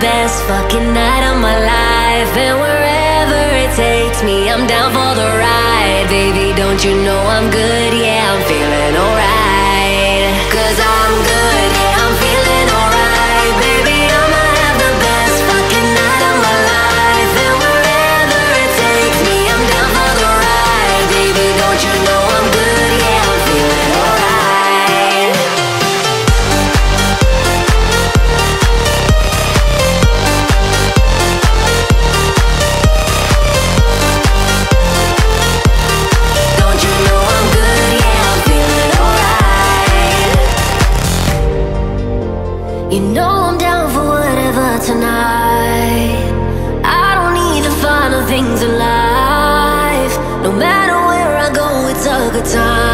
best fucking night of my life. And wherever it takes me, I'm down for the ride. Baby, don't you know I'm good? Yeah, I'm feeling alright. good time.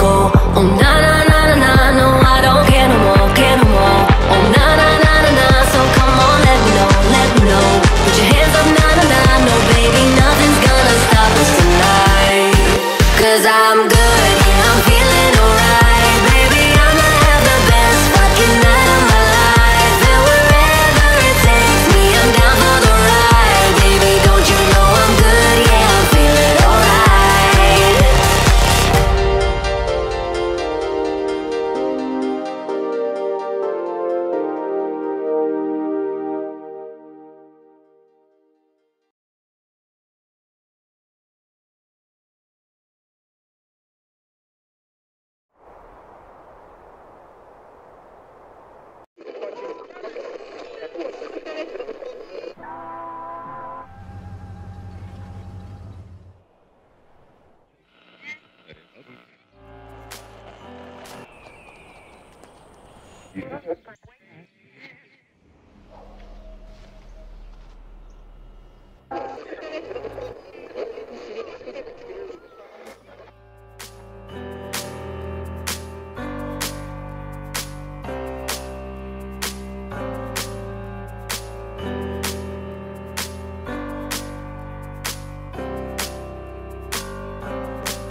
go oh, all night. Thank you.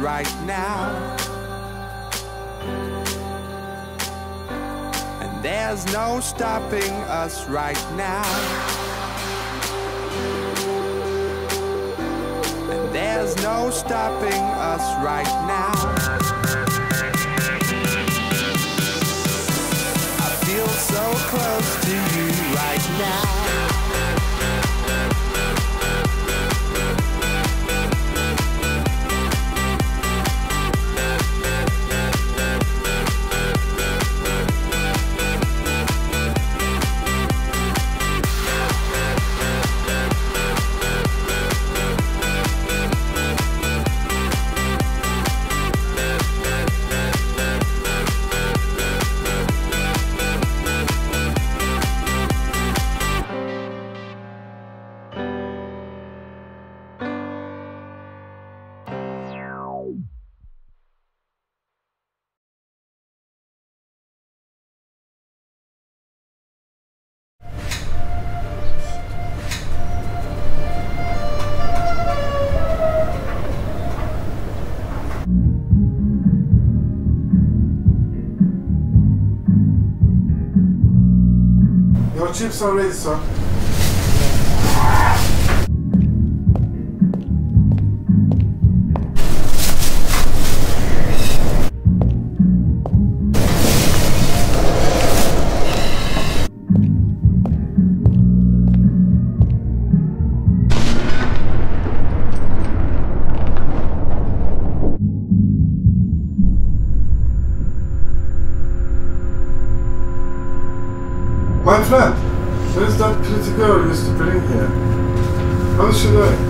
Right now. And there's no stopping us right now. And there's no stopping us right now. I feel so close to you chips already, sir. Girl used to bring here. How is she doing?